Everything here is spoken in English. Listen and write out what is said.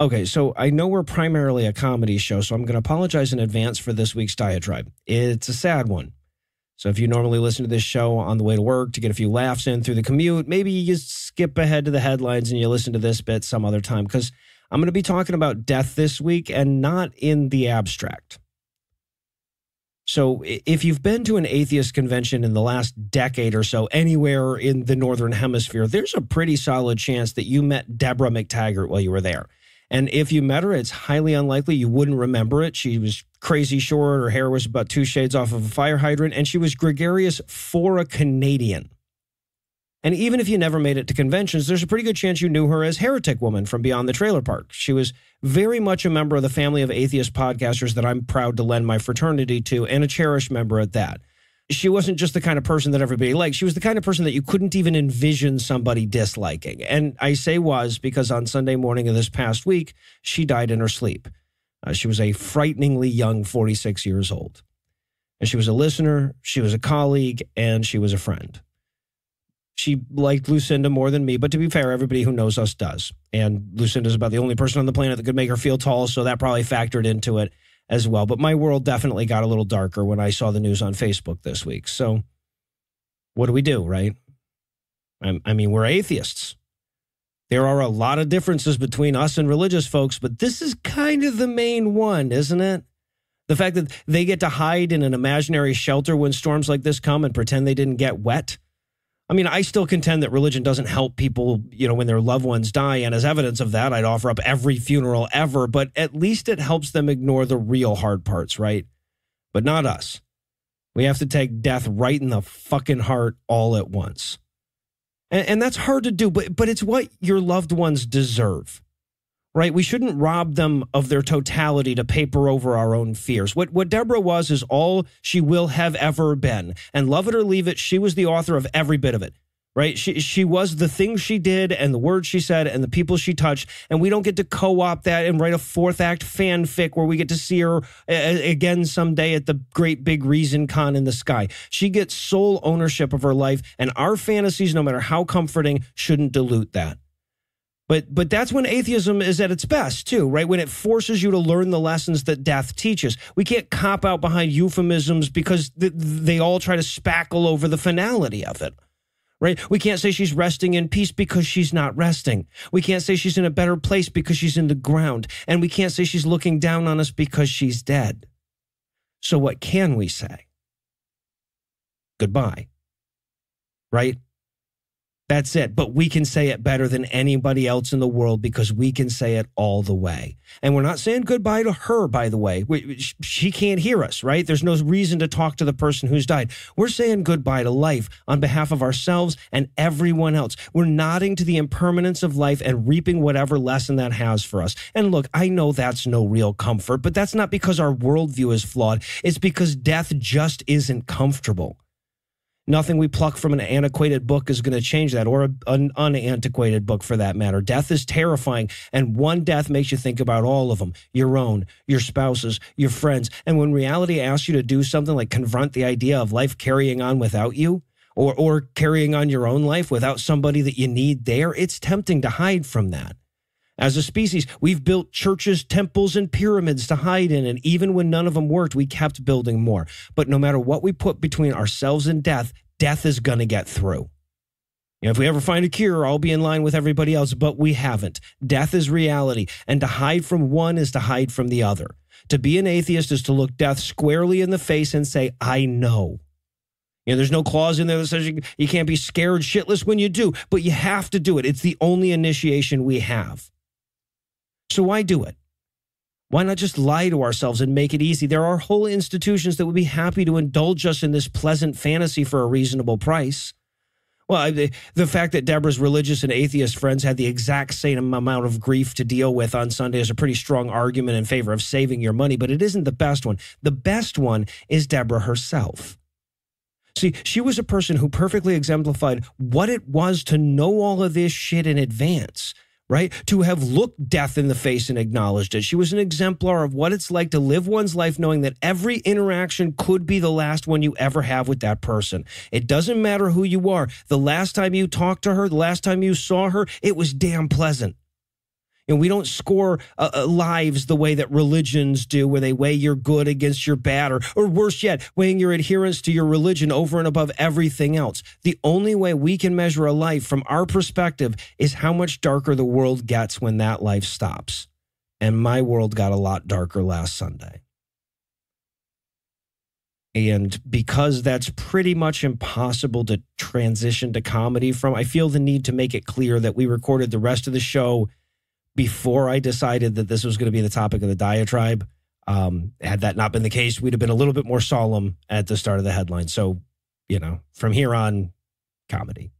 Okay, so I know we're primarily a comedy show, so I'm going to apologize in advance for this week's diatribe. It's a sad one. So if you normally listen to this show on the way to work to get a few laughs in through the commute, maybe you just skip ahead to the headlines and you listen to this bit some other time because I'm going to be talking about death this week and not in the abstract. So, if you've been to an atheist convention in the last decade or so, anywhere in the Northern Hemisphere, there's a pretty solid chance that you met Deborah McTaggart while you were there. And if you met her, it's highly unlikely you wouldn't remember it. She was crazy short. Her hair was about two shades off of a fire hydrant, and she was gregarious for a Canadian. And even if you never made it to conventions, there's a pretty good chance you knew her as Heretic Woman from Beyond the Trailer Park. She was very much a member of the family of atheist podcasters that I'm proud to lend my fraternity to, and a cherished member at that. She wasn't just the kind of person that everybody liked. She was the kind of person that you couldn't even envision somebody disliking. And I say was because on Sunday morning of this past week, she died in her sleep. Uh, she was a frighteningly young 46 years old. And she was a listener, she was a colleague, and she was a friend she liked Lucinda more than me, but to be fair, everybody who knows us does. And Lucinda's about the only person on the planet that could make her feel tall, so that probably factored into it as well. But my world definitely got a little darker when I saw the news on Facebook this week. So what do we do, right? I mean, we're atheists. There are a lot of differences between us and religious folks, but this is kind of the main one, isn't it? The fact that they get to hide in an imaginary shelter when storms like this come and pretend they didn't get wet I mean, I still contend that religion doesn't help people, you know, when their loved ones die. And as evidence of that, I'd offer up every funeral ever, but at least it helps them ignore the real hard parts, right? But not us. We have to take death right in the fucking heart all at once. And, and that's hard to do, but, but it's what your loved ones deserve right? We shouldn't rob them of their totality to paper over our own fears. What what Deborah was is all she will have ever been. And love it or leave it, she was the author of every bit of it. Right? She she was the things she did and the words she said and the people she touched. And we don't get to co-opt that and write a fourth act fanfic where we get to see her again someday at the great big reason con in the sky. She gets sole ownership of her life, and our fantasies, no matter how comforting, shouldn't dilute that. But but that's when atheism is at its best too, right? When it forces you to learn the lessons that death teaches. We can't cop out behind euphemisms because th- they all try to spackle over the finality of it. Right? We can't say she's resting in peace because she's not resting. We can't say she's in a better place because she's in the ground. And we can't say she's looking down on us because she's dead. So what can we say? Goodbye. Right? That's it. But we can say it better than anybody else in the world because we can say it all the way. And we're not saying goodbye to her, by the way. We, she can't hear us, right? There's no reason to talk to the person who's died. We're saying goodbye to life on behalf of ourselves and everyone else. We're nodding to the impermanence of life and reaping whatever lesson that has for us. And look, I know that's no real comfort, but that's not because our worldview is flawed. It's because death just isn't comfortable. Nothing we pluck from an antiquated book is going to change that, or a, an unantiquated book for that matter. Death is terrifying, and one death makes you think about all of them your own, your spouses, your friends. And when reality asks you to do something like confront the idea of life carrying on without you, or, or carrying on your own life without somebody that you need there, it's tempting to hide from that. As a species, we've built churches, temples, and pyramids to hide in, and even when none of them worked, we kept building more. But no matter what we put between ourselves and death, death is going to get through. You know, if we ever find a cure, I'll be in line with everybody else, but we haven't. Death is reality, and to hide from one is to hide from the other. To be an atheist is to look death squarely in the face and say, I know. You know, there's no clause in there that says you, you can't be scared shitless when you do, but you have to do it. It's the only initiation we have. So why do it? Why not just lie to ourselves and make it easy? There are whole institutions that would be happy to indulge us in this pleasant fantasy for a reasonable price. Well, the, the fact that Deborah's religious and atheist friends had the exact same amount of grief to deal with on Sunday is a pretty strong argument in favor of saving your money, but it isn't the best one. The best one is Deborah herself. See, she was a person who perfectly exemplified what it was to know all of this shit in advance right? To have looked death in the face and acknowledged it. She was an exemplar of what it's like to live one's life knowing that every interaction could be the last one you ever have with that person. It doesn't matter who you are. The last time you talked to her, the last time you saw her, it was damn pleasant. And we don't score uh, uh, lives the way that religions do, where they weigh your good against your bad, or, or worse yet, weighing your adherence to your religion over and above everything else. The only way we can measure a life from our perspective is how much darker the world gets when that life stops. And my world got a lot darker last Sunday. And because that's pretty much impossible to transition to comedy from, I feel the need to make it clear that we recorded the rest of the show before I decided that this was going to be the topic of the diatribe. Um, had that not been the case, we'd have been a little bit more solemn at the start of the headline. So, you know, from here on, comedy.